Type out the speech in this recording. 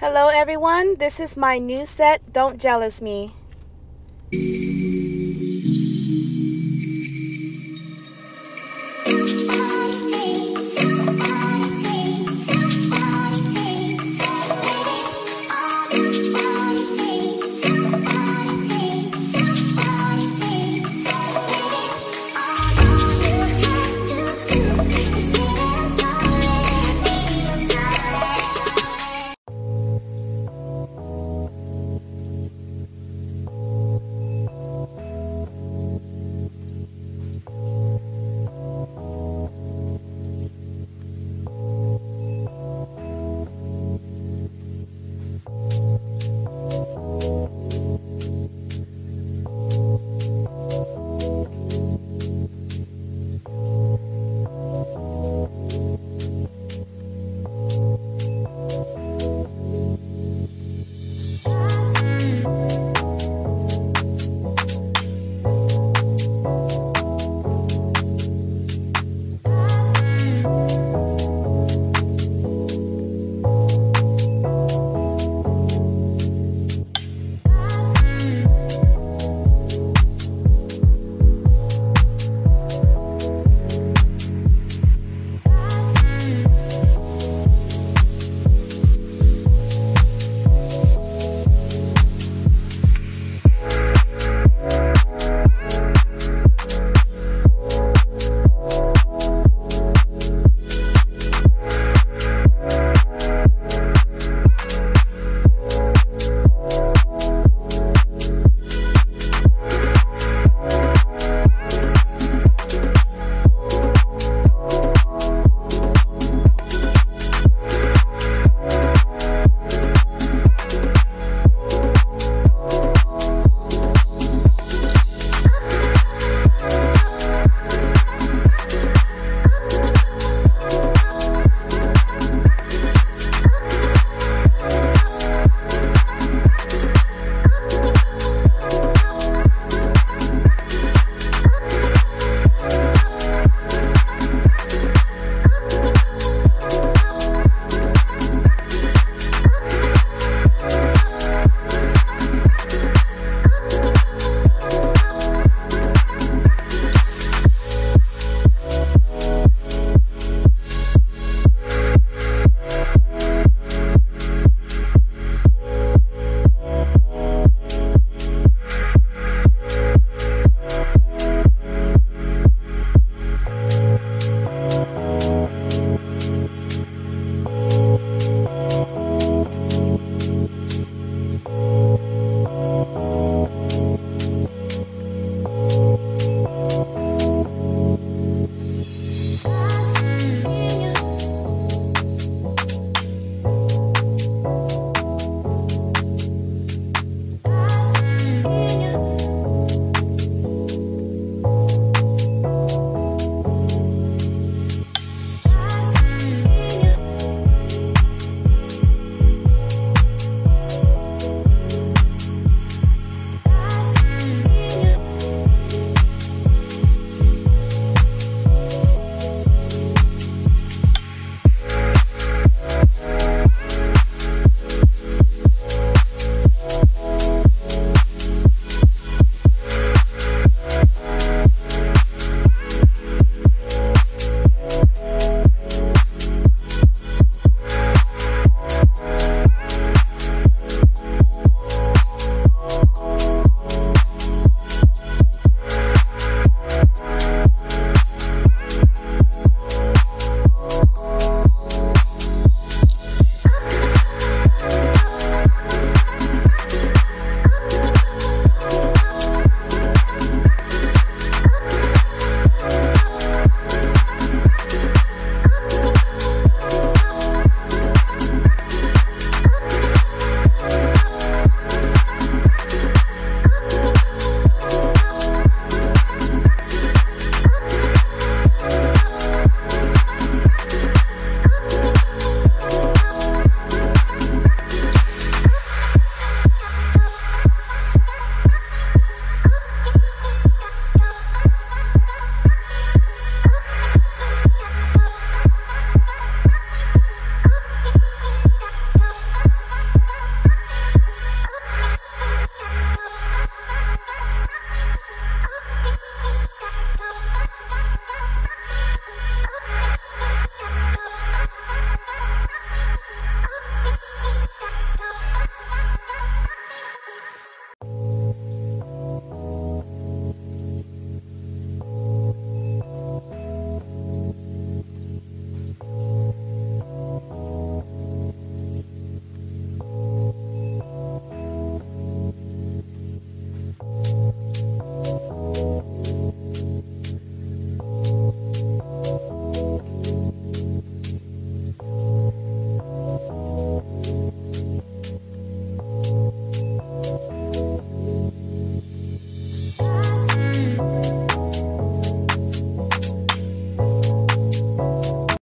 Hello everyone, this is my new set, Don't Jealous Me.